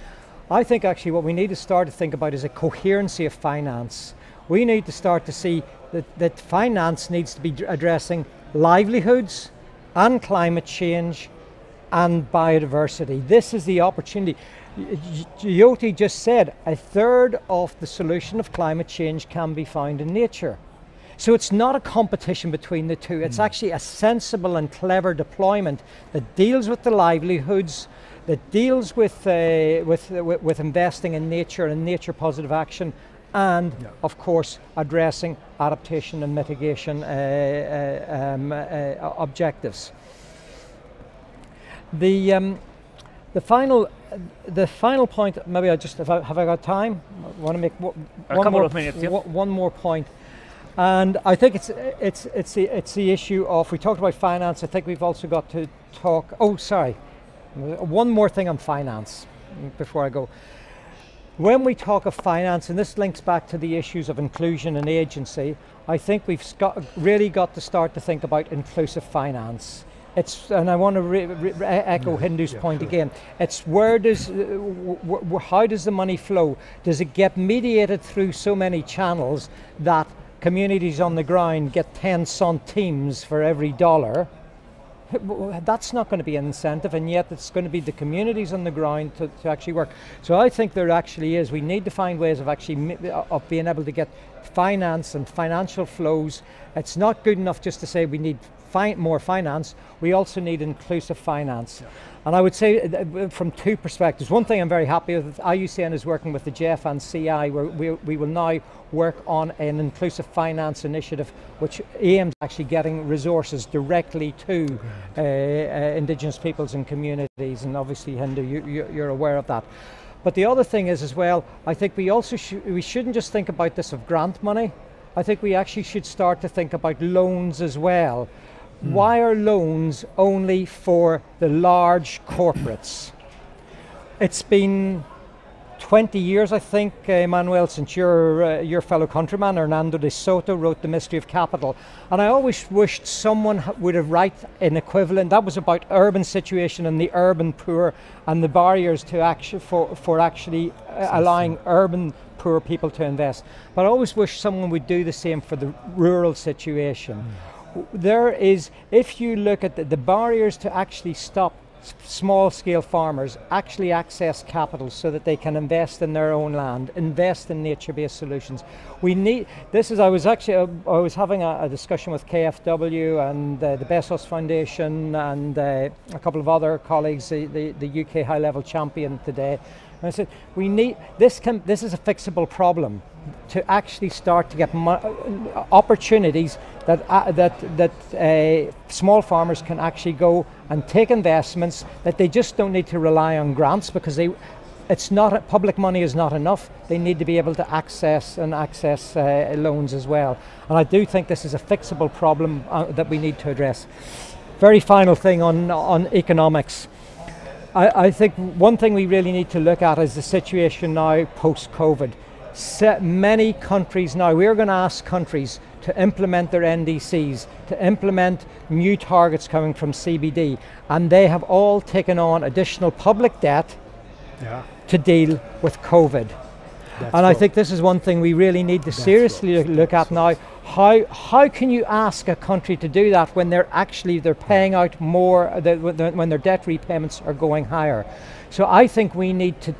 E: I think actually what we need to start to think about is a coherency of finance. We need to start to see that, that finance needs to be addressing livelihoods and climate change and biodiversity. This is the opportunity. Jyoti just said a third of the solution of climate change can be found in nature. So it's not a competition between the two. It's mm. actually a sensible and clever deployment that deals with the livelihoods, that deals with, uh, with, uh, with investing in nature and nature positive action, and yeah. of course addressing adaptation and mitigation uh, uh um, uh, objectives. The um, the final the final point. Maybe I just have I, have I got time? I want to make one,
A: a couple
E: more,
A: of minutes.
E: One more point. And I think it's it's it's the it's the issue of we talked about finance. I think we've also got to talk. Oh, sorry, one more thing on finance before I go. When we talk of finance, and this links back to the issues of inclusion and agency, I think we've got, really got to start to think about inclusive finance. It's, and I want to re, re, echo yeah, Hindou's yeah, point sure. again. It's where does, uh, how does the money flow? Does it get mediated through so many channels that communities on the ground get 10 centimes for every dollar? That's not going to be an incentive, and yet it's going to be the communities on the ground to, to actually work. So I think there actually is. We need to find ways of actually of being able to get finance and financial flows. It's not good enough just to say we need fi more finance, we also need inclusive finance. Yeah. And I would say uh, from two perspectives. One thing I'm very happy with, IUCN is working with the JF&CI where we, we will now work on an inclusive finance initiative which aims actually getting resources directly to uh, uh, Indigenous peoples and communities and obviously Hindou, you, you're aware of that. But the other thing is as well, I think we also sh we shouldn't just think about this of grant money. I think we actually should start to think about loans as well. Mm. Why are loans only for the large corporates? It's been 20 years, I think, uh, Emmanuel, since your, uh, your fellow countryman, Hernando de Soto, wrote The Mystery of Capital. And I always wished someone would have write an equivalent. That was about urban situation and the urban poor and the barriers to action for, for actually uh, allowing urban poor people to invest. But I always wish someone would do the same for the rural situation. Mm there is, if you look at the, the barriers to actually stop small scale farmers actually access capital so that they can invest in their own land, invest in nature based solutions. We need this is I was actually uh, I was having a, a, discussion with KFW and uh, the Bezos Foundation and uh, a couple of other colleagues, the, the, the UK high level champion today. And I said, we need this. Can, this is a fixable problem to actually start to get opportunities that uh, that that uh, small farmers can actually go and take investments that they just don't need to rely on grants because they it's not public money is not enough. They need to be able to access and access uh, loans as well. And i do think this is a fixable problem uh, that we need to address. Very final thing on on economics. I, I think one thing we really need to look at is the situation now post covid many countries now, we're going to ask countries to implement their NDCs, to implement new targets coming from CBD, and they have all taken on additional public debt yeah. to deal with COVID. That's and I think this is one thing we really need to seriously look at now. How, how can you ask a country to do that when they're actually they're paying out more when their debt repayments are going higher? So I think we need to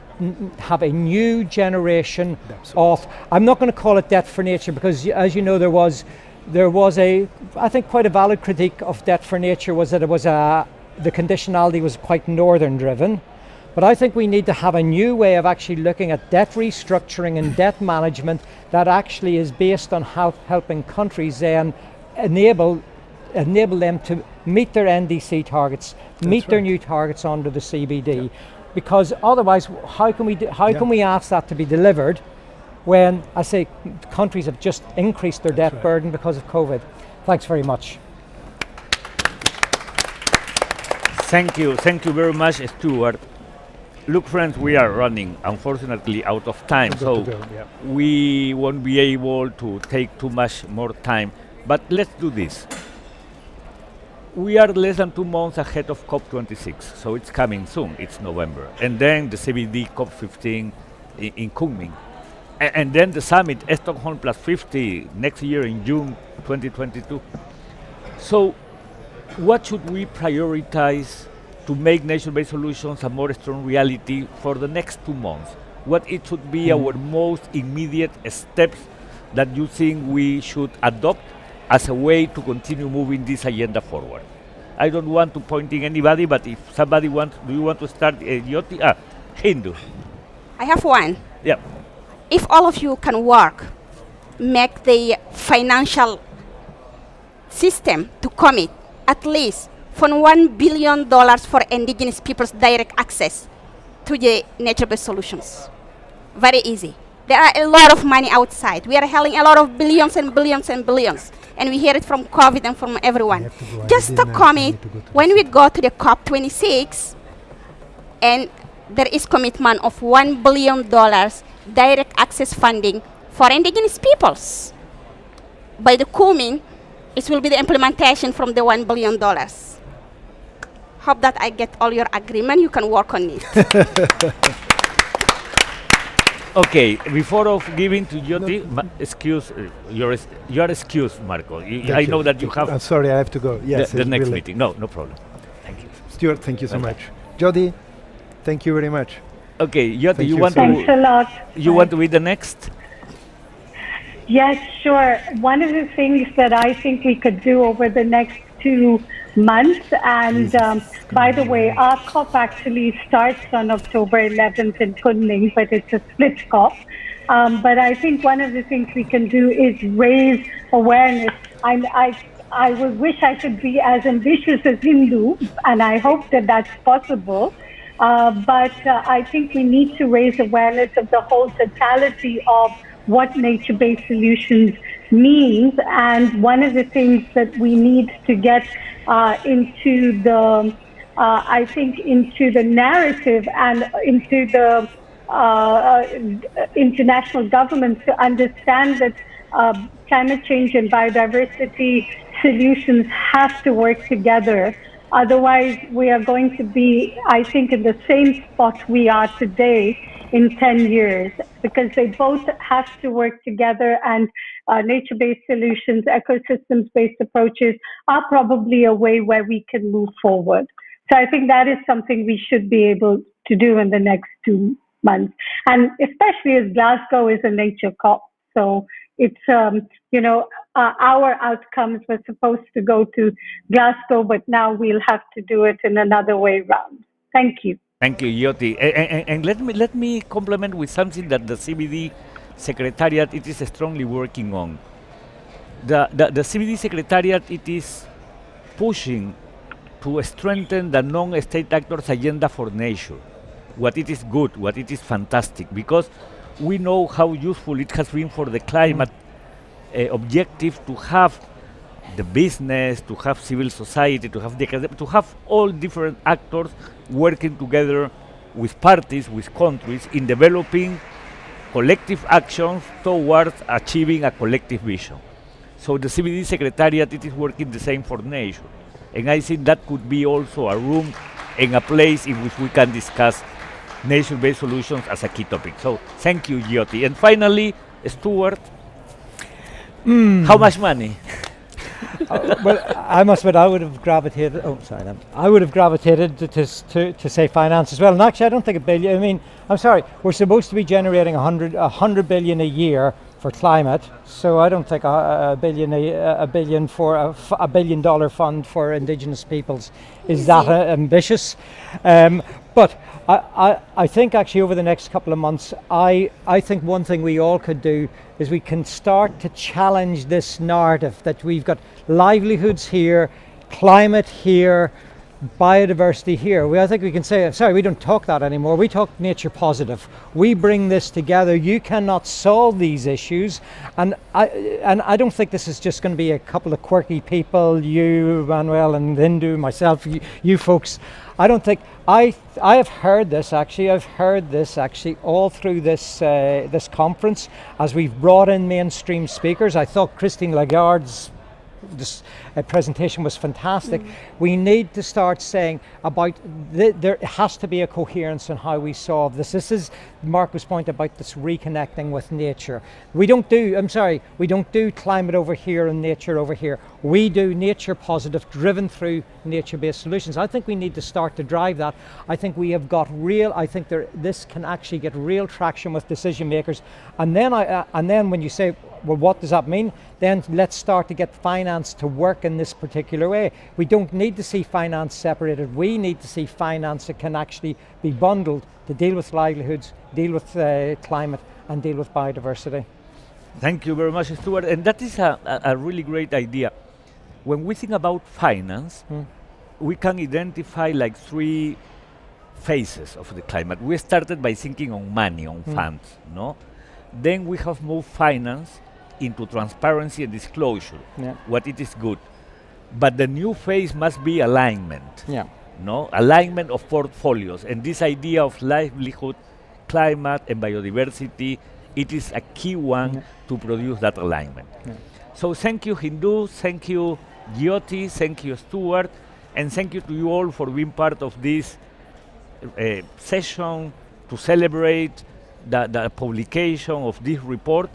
E: have a new generation of, I'm not going to call it debt for nature because as you know there was, there was a, I think quite a valid critique of debt for nature was that it was a, the conditionality was quite northern driven. But I think we need to have a new way of actually looking at debt restructuring and debt management that actually is based on how helping countries then enable enable them to meet their NDC targets, That's meet right. their new targets under the CBD. Yeah because otherwise, how can we do, how yeah. can we ask that to be delivered when I say countries have just increased their debt right. burden because of COVID? Thanks very much.
A: Thank you, thank you very much, Stewart. Look, friends, we are running, unfortunately, out of time, so go, yeah. we won't be able to take too much more time. But let's do this we are less than two months ahead of COP26, so it's coming soon. It's November. And then the CBD COP15 in, in Kunming. A and then the summit, Stockholm plus 50, next year in June 2022. So, what should we prioritize to make nature-based solutions a more strong reality for the next two months? What it should be mm. our most immediate steps that you think we should adopt as a way to continue moving this agenda forward. I don't want to pointing anybody, but if somebody wants, do you want to start? Uh, Jyoti? Ah, Hindou.
D: I have one.
A: Yeah.
D: If all of you can work, make the financial system to commit at least for one billion dollars for indigenous people's direct access to the nature-based solutions. Very easy. There are a lot of money outside. We are having a lot of billions and billions and billions and we hear it from COVID and from everyone. Just to commit, when we go to the COP26, and there is commitment of $1 billion direct access funding for indigenous peoples. By the Kunming, it will be the implementation from the $1 billion. Hope that I get all your agreement, you can work on it.
A: Okay, before of giving to Jyoti, excuse, uh, you're, you are excused, Marco. You, I know that you have.
B: I'm sorry, I have to go. Yes,
A: the, the next really meeting. No, no problem. Thank you.
B: Stewart, thank you so Bye much. Jody, thank you very much.
A: Okay, Jyoti, you, you, want
C: Thanks
A: to?
C: a lot.
A: You Bye. want to be the next?
C: Yes, sure. One of the things that I think we could do over the next two month. And um, by the way, our COP actually starts on October 11th in Kunming, but it's a split COP. Um, but I think one of the things we can do is raise awareness. I, I, I would wish I could be as ambitious as Hindou, and I hope that that's possible. Uh, but uh, I think we need to raise awareness of the whole totality of what nature based solutions means. And one of the things that we need to get uh, into the, uh, I think, into the narrative and into the uh, international governments to understand that uh, climate change and biodiversity solutions have to work together. Otherwise, we are going to be, I think, in the same spot we are today in 10 years because they both have to work together and uh, nature-based solutions, ecosystems-based approaches are probably a way where we can move forward. So I think that is something we should be able to do in the next two months. And especially as Glasgow is a nature COP. So it's, um, you know, uh, our outcomes were supposed to go to Glasgow, but now we'll have to do it in another way round. Thank you.
A: Thank you, Jyoti. And, and, and, let me let me complement with something that the CBD Secretariat it is strongly working on. The, the, the CBD Secretariat it is pushing to strengthen the non-state actors' agenda for nature. What it is good, what it is fantastic, because we know how useful it has been for the climate uh, objective to have the business, to have civil society, to have the to have all different actors working together with parties, with countries in developing collective actions towards achieving a collective vision. So the CBD Secretariat it is working the same for nature. And I think that could be also a room and a place in which we can discuss nature-based solutions as a key topic. So thank you, Jyoti. And finally, Stewart, mm. how much money?
E: Uh, well, I must admit, I would have gravitated. Oh, sorry, I would have gravitated to, to, to, say finance as well. And actually, I don't think a billion. I mean, I'm sorry, we're supposed to be generating a hundred, a hundred billion a year for climate. So I don't think a, a billion, a, a, billion for a, a, billion dollar fund for indigenous peoples is that uh, ambitious. Um, but I, I, I think actually over the next couple of months, I, I think one thing we all could do is we can start to challenge this narrative that we've got livelihoods here, climate here, biodiversity here. We, I think we can say, sorry, we don't talk that anymore. We talk nature positive. We bring this together. You cannot solve these issues. And I, and I don't think this is just going to be a couple of quirky people, you, Manuel, and Hindou, myself, you, you folks. I don't think I I have heard this actually. I've heard this actually all through this uh, this conference as we've brought in mainstream speakers. I thought Christine Lagarde's this uh, presentation was fantastic. Mm. We need to start saying about th- there has to be a coherence in how we solve this. This is Marco's point about this reconnecting with nature. We don't do, I'm sorry, we don't do climate over here and nature over here. We do nature positive, driven through nature based solutions. I think we need to start to drive that. I think we have got real, I think there, this can actually get real traction with decision makers. And then, I, uh, and then when you say, well, what does that mean? Then let's start to get finance to work in this particular way. We don't need to see finance separated. We need to see finance that can actually be bundled to deal with livelihoods, deal with uh, climate, and deal with biodiversity.
A: Thank you very much, Stewart. And that is a, a, really great idea. When we think about finance, mm. we can identify like three phases of the climate. We started by thinking on money, on mm. funds, no? Then we have moved finance into transparency and disclosure, yeah. what it is good. But the new phase must be alignment.
E: Yeah.
A: No alignment of portfolios, and this idea of livelihood, climate, and biodiversity, it is a key one yeah. to produce that alignment. So thank you, Hindou. Thank you, Jyoti. Thank you, Stewart, and thank you to you all for being part of this uh, session to celebrate the, the publication of this report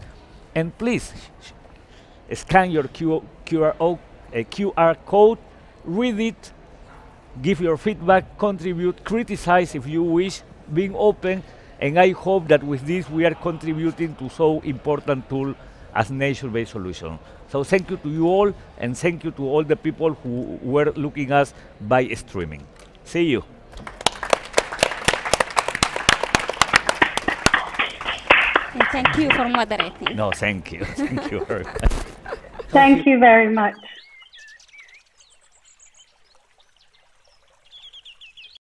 A: and please scan your Q QR, uh, QR code, read it, give your feedback, contribute, criticize if you wish, being open. And I hope that with this we are contributing to so important tool as nature-based solution. So thank you to you all, and thank you to all the people who were looking us by streaming. See you.
D: And thank you for moderating.
A: No, thank you. Thank you
C: Thank you very much.